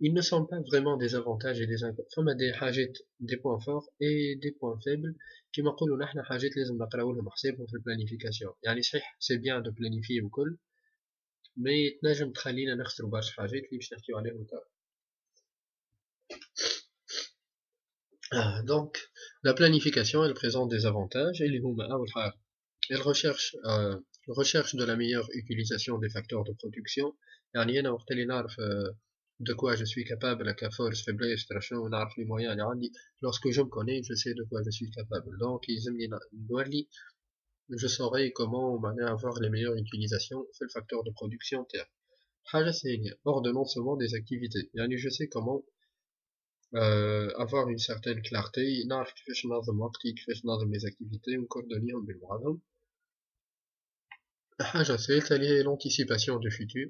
ils ne sont pas vraiment des avantages et des inconvénients فما des حاجات des points forts et des points faibles كيما نقولوا نحنا حاجات لازم نقراو لهم حسابهم في البلانيفيكاسيون يعني صحيح سي بيان دو بلانيفي وكل مي تنجم تخلينا نخسرو برشا حاجات اللي باش نحكيو عليهم توا donc la planification elle présente des avantages اللي هما اول حاجه elle recherche euh, recherche de la meilleure utilisation des facteurs de production يعني انا وقت اللي نعرف de quoi je suis capable, à force, faiblesse, on a les moyens, lorsque je me connais, je sais de quoi je suis capable. Donc, je saurai comment avoir les meilleures utilisations, c'est le facteur de production terre. ordonnancement des activités. Je sais comment euh, avoir une certaine clarté, mes activités, coordonner l'anticipation du futur.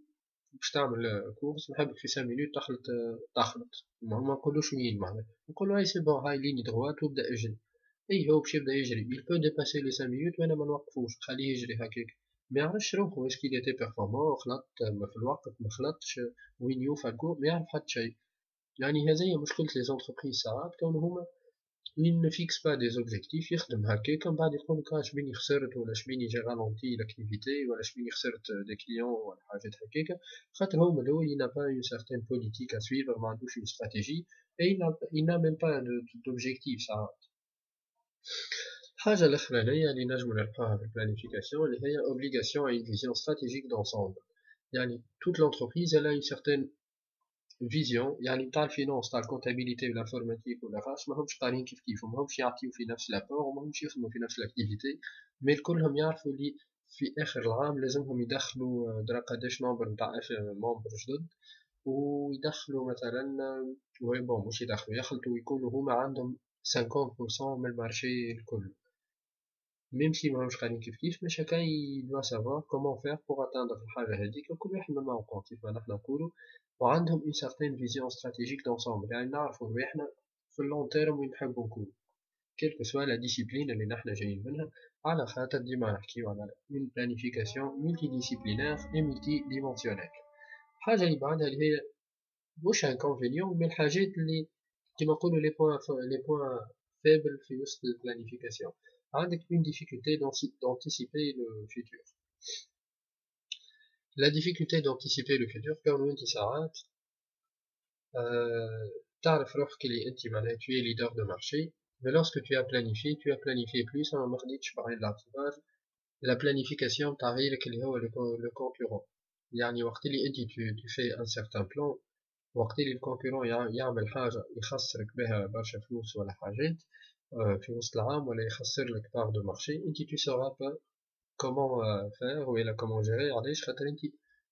باش تعمل كورس نحبك في 5 مينوت تخلط تخلط. ما نقولوش وين معناها. نقول له هاي سي بون هاي ليني دغوات وابدأ اجري اي هو باش يبدأ يجري. Il peut dépasser les 5 مينوت وأنا ما نوقفوش. نخليه يجري هكاك. ما يعرفش روحو واش كي تي بيرفورمون خلط في الوقت ما خلطش. وين يوفى الكور ما يعرف حتى شيء. يعني هذه مشكلة لي زونتربريز ساعات كون هما il ne fixe pas des objectifs يخدم هكاك من بعد يقول لك شبيني خسرت ولا شبيني جي رالونتي لاكتيفيتي ولا شبيني خسرت دي كليون ولا حاجات هكاك خاطر هو من الاول il n'a pas une certaine politique à suivre ما عندوش une stratégie et il n'a, il n'a même pas d'objectif ساعات الحاجة الأخرانية اللي نجمو نلقاها في البلانيفيكاسيون اللي هي obligation à une vision stratégique d'ensemble يعني toute l'entreprise elle a une certaine فيزيون يعني تاع الفينونس تاع الكونتابيليتي والانفورماتيك والرقص ماهمش قارين كيف كيف وماهمش يعطيو في نفس لابور وماهمش يخدموا في نفس الاكتيفيتي مي كلهم يعرفوا لي في اخر العام لازمهم يدخلوا درا قداش نومبر نتاع ممبر جدد ويدخلوا مثلا وي بون مش يدخلوا يخلطوا يكونوا هما عندهم 50% من المارشي الكل ميم سي ماهمش قاعدين كيف كيف مش هكا يدوا سافوار كومون فيغ بوغ اتاندر الحاجة هاذيك وكل واحد من موقعه كيف ما نحنا نقولو وعندهم اون سارتين فيزيون استراتيجيك دونسومبل يعني نعرفو رواحنا في اللون تيرم وين نحبو نكونو كيلكو سوا لا ديسيبلين اللي نحنا جايين منها على خاطر ديما نحكيو على اون بلانيفيكاسيون مولتي ديسيبلينير اي مولتي ديمونسيونيل حاجة اللي بعدها اللي هي مش انكونفينيون مي الحاجات اللي كيما نقولو لي بوان لي بوان فيبل في وسط البلانيفيكاسيون عندك une difficulté d'anticiper le futur la difficulté d'anticiper le futur كون انت ساعات euh, تعرف روحك اللي انت معناها tu es leader de marché mais lorsque tu as planifié tu as planifié plus انا ما خديتش بعين الاعتبار la planification تاع غيرك اللي هو le concurrent يعني وقت اللي انت tu, tu fais un certain plan وقت اللي الكونكورون يعمل حاجة يخسرك بها برشا فلوس ولا حاجات في وسط العام ولا يخسر لك بار دو مارشي انت tu sauras pas comment faire ولا comment gérer علاش خاطر انت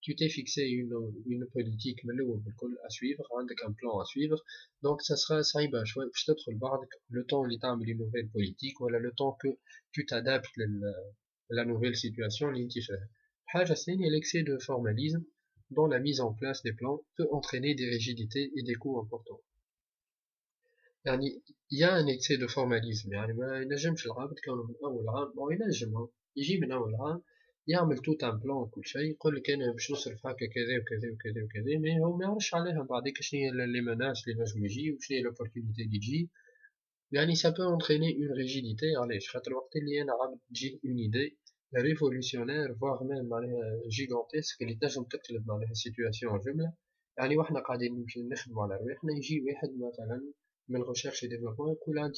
tu t'es fixé une, une politique من الاول بالكل à suivre عندك un plan à suivre donc ça sera صعيبة شوية باش تدخل بعدك le temps اللي تعمل une nouvelle politique ولا le temps que tu t'adaptes la nouvelle situation اللي انت فيها الحاجة الثانية l'excès de formalisme dont la mise en place des plans peut entraîner des rigidités et des coûts importants يعني يا ان اكسي دو فورماليزم يعني ما ينجمش العبد كانوا يجي من أول عام يعمل توت ان بلان وكل شيء يقول لك أنا باش نصرف هكا كذا وكذا وكذا وكذا مي هو ما يعرفش عليها بعديك شنو هي لي مناس اللي نجم يجي وشنو هي لوبورتونيتي اللي تجي. يعني سا بو انتريني اون ريجيديتي علاش؟ خاطر وقت اللي أنا عبد تجي اون ايدي ريفولوسيونير فواغ ميم معناها جيغونتيسك اللي تنجم تقلب معناها سيتواسيون جملة. يعني وإحنا قاعدين نمشي نخدمو على رواحنا يجي واحد مثلا من ريشيرش ديفلوبمون يقول أنت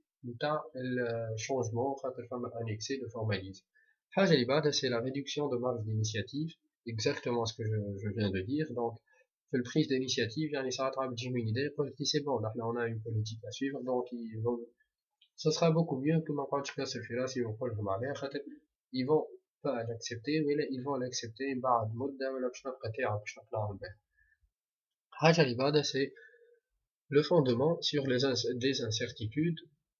نتاع الشونجمون خاطر فما ان اكسي دو فورماليزم الحاجه اللي بعدها سي لا ريدكسيون دو مارج d'initiative exactement ce que je, je viens de dire donc في البريز d'initiative يعني ساعات عم تجي من ايدي يقول لك سي بون نحنا on a une politique à suivre donc ils vont ça sera beaucoup mieux que ما نقعدش كاسر في راسي ونقول لهم عليها خاطر ils vont pas l'accepter ولا ils vont l'accepter بعد مده ولا باش نبقى تاعب باش نقنعهم بها الحاجه اللي بعدها سي le fondement sur les des incertitudes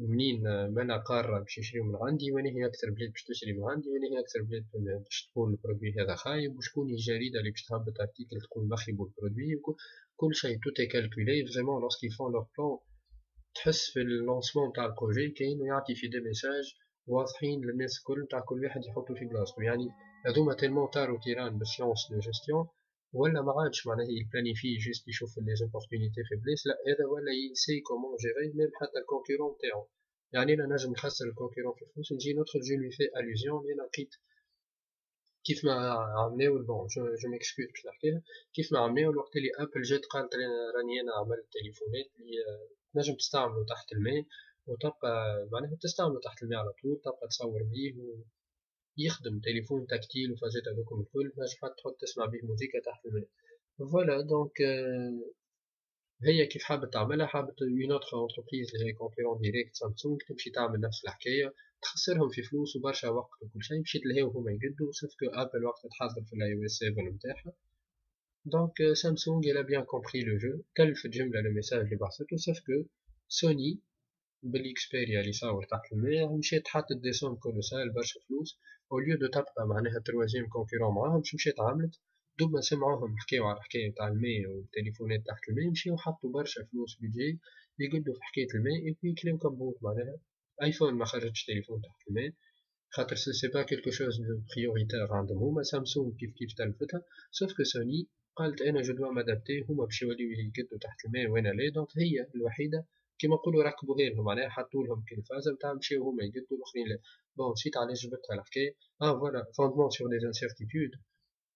منين ما أنا قارة باش نشريو من عندي وين هي أكثر بلاد باش تشري من عندي وين هي أكثر بلاد باش تكون البرودوي هذا خايب وشكون الجريدة اللي باش تهبط ارتيكل تكون مخيب البرودوي كل شيء تو اي كالكولي فريمون لوسكي فون لور بلان تحس في اللونسمون تاع البروجي كاين يعطي في دي ميساج واضحين للناس الكل تاع كل واحد يحطو في بلاصتو يعني هذوما تيلمون طارو تيران بالسيونس دو جيستيون ولا ما عادش معناها يبلانيفي جيست يشوف لي في بليس لا هذا ولا يسي كومون جيري ميم حتى الكونكورون تاعو. يعني أنا نجم نخسر الكونكورون في فلوس نجي ندخل جو لوي في الوزيون لي لقيت كيف ما عملوا بون جو, ميكسكوز باش نحكيها كيف ما عملوا الوقت اللي ابل جات قالت راني أنا عملت تليفونات اللي تنجم تستعملوا تحت الماء وتبقى معناها تستعملوا تحت الماء على طول تبقى تصور بيه يخدم تليفون تكتيل وفازات هذوكم الكل تنجم حتى تحط تسمع بيه موسيقى تحت الماء. فوالا دونك هي كيف حابة تعملها حابة اون اوتر انتربريز اللي هي كونكورون ديريكت سامسونج تمشي تعمل نفس الحكاية تخسرهم في فلوس وبرشا وقت وكل شيء مشيت لهي وهما يقدو سوف كو ابل وقت تحضر في الاي أو اس 7 نتاعها دونك سامسونج a bien compris le jeu كلفت جملة لو ميساج اللي بعثته كو سوني بالاكسبيريا اللي صاور تحت الماء مشات حطت دي سوم كولوسال برشا فلوس أو ليو دو تبقى معناها تروازيام كونكورون معاهم شو مشات عملت دوب ما سمعوهم حكاو على الحكاية تاع الماء والتليفونات تحت الماء مشاو حطوا برشا فلوس بيجي يقدوا في حكاية الماء كلاو كبوت معناها ايفون ما خرجتش تليفون تحت الماء خاطر سي سي با كيلكو شوز دو بريوريتير عندهم هما سامسونج كيف كيف تلفتها سوف كو سوني قالت أنا جو دوا مادابتي هما باش يوليو يقدوا تحت الماء وين لا دونك هي الوحيدة كيما نقولوا ركبوها لهم معناها حطوا لهم الفازة نتاع مشاو هما يقدوا الاخرين لا بون نسيت علاش جبتها الحكاية اه فوالا فوندمون سور دي انسيرتيتود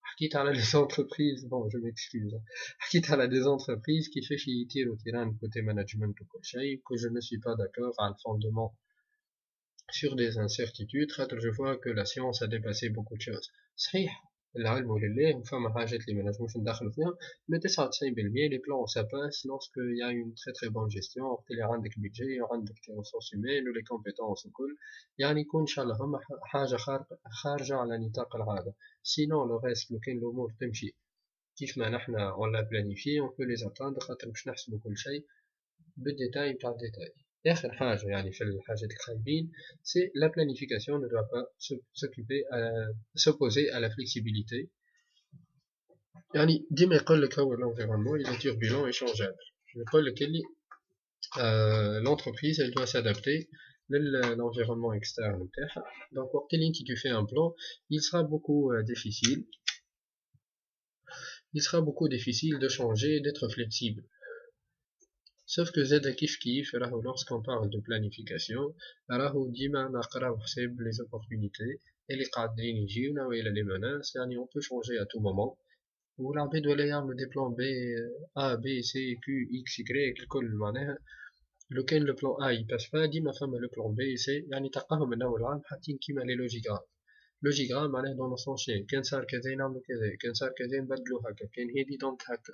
حكيت على لي زونتربريز بون جو ميكسكوز حكيت على دي زونتربريز كيفاش يطيروا تيران كوتي مانجمنت وكل شيء كو جو نو سوي با داكور على الفوندمون sur des incertitudes خاطر je vois que la science a dépassé beaucoup de choses صحيح العلم ولله وفما حاجات اللي ما نجموش ندخلوا فيها مي 99% لي بلان سا باس لوسك يا اون تري تري بون جيستيون وقت اللي عندك بيدجي وعندك تي ريسورس هيومان ولي كومبيتونس الكل يعني يكون ان شاء الله فما حاجة خارجه على نطاق العاده سينون لو ريست لو كان الأمور تمشي كيف ما نحنا اون لا بلانيفي اون بو لي اتاندر خاطر باش نحسبوا كل شيء بالديتاي بتاع الديتاي اخر حاجه يعني في الحاجات الخايبين سي لا بلانيفيكاسيون ne doit pas s'occuper s'opposer à la flexibilité يعني ديما يقول لك هو l'environnement il est turbulent et changeable يقول لك اللي l'entreprise elle doit s'adapter l'environnement externe نتاعها donc وقت اللي انت tu fais un plan il sera beaucoup difficile il sera beaucoup difficile de changer d'être flexible Sauf que زاد كيف كيف راهو lorsqu'on parle de planification راهو ديما نقراو حساب les opportunités اللي قاعدين يجيونا ولا les menaces يعني on peut changer à tout moment والعباد ولا يعملوا دي بلان بي A B C Q X Y الكل معناها لو كان لو بلان A يباس با ديما فما لو بلان بي سي يعني تلقاهم من أول عام حاطين كيما لي لوجيغرام لوجيغرام معناها دون سونشين كان صار كذا نعملو كذا كان صار كذا نبدلو هكا كان هادي دونك هكا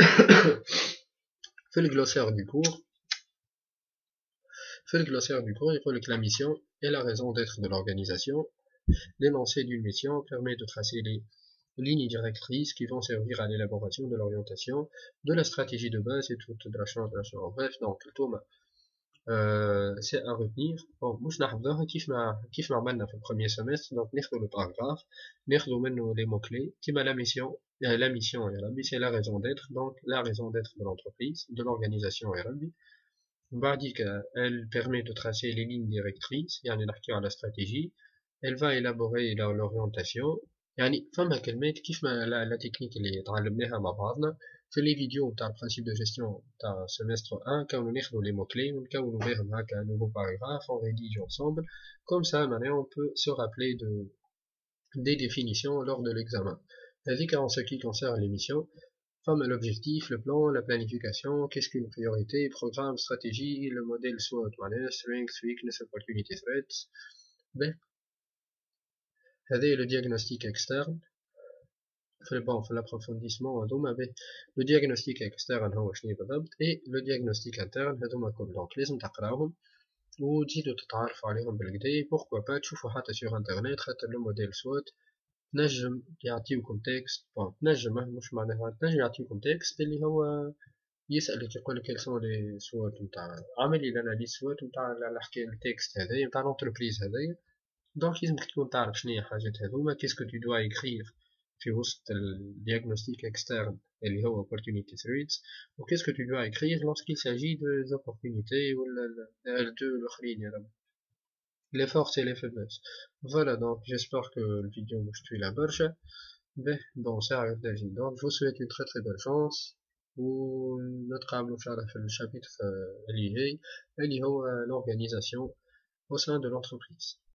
fait le glossaire du cours. Fait le glossaire du cours, il que la mission et la raison d'être de l'organisation. L'énoncé d'une mission permet de tracer les lignes directrices qui vont servir à l'élaboration de l'orientation, de la stratégie de base et toute la chance de la chance. Bref, donc, le tome, euh, c'est à retenir. Bon, nous avons kif kif dans le premier semestre, donc, nous le paragraphe, nous les mots-clés, qui la mission, la mission يا ربي c'est la raison d'être donc la raison d'être de l'entreprise de l'organisation يا ربي بعديك elle permet de tracer les lignes directrices يعني نحكيو على stratégie elle va élaborer l'orientation يعني فما كلمات كيف ما لا تكنيك اللي تعلمناها مع بعضنا في لي فيديو تاع البرانسيب دو جيستيون تاع سيمستر 1 كانوا ناخذوا لي مو كلي ونكونوا بهم هكا نوفو باراغراف اون ريديج ensemble comme ça maintenant on peut se rappeler de des définitions lors de l'examen هذيك en ce qui concerne l'émission Femme l'objectif, le plan, la planification, qu'est-ce qu'une priorité, programme, stratégie, le modèle SWOT, strengths, weakness, opportunity, threats. Ben, هذا le diagnostic externe في bon في l'approfondissement هذوما به le diagnostic externe هو شنو بالضبط et le diagnostic interne هذوما كل دونك لازم تقراوهم وتزيدوا تتعرفوا عليهم بالكدا pourquoi pas تشوفوا حتى sur internet خاطر لو موديل سوات تنجم يعطيوكم تكست بون تنجم مش معناها تنجم يعطيوكم تكست اللي هو يسألك يقول لك سون لي سوات نتاع عامل لي اناليز سوات نتاع الحكاية التكست هذايا نتاع لونتربريز هذايا. دونك لازمك تكون تعرف شنو هي الحاجات هذوما كيسكو تو دوا اكريغ في وسط الدياغنوستيك اكسترن اللي هو opportunity threats و كيسكو تو دوا اكريغ lorsqu'il s'agit de opportunités ولا دو الأخرين يا رب. les forces et les faiblesses. Voilà donc, j'espère que le vidéo je suis la bolche. Mais bon, ça arrive d'agir. Donc, je vous souhaite une très très bonne chance. Ou notre à le chapitre euh, lié, elle euh, y l'organisation au sein de l'entreprise.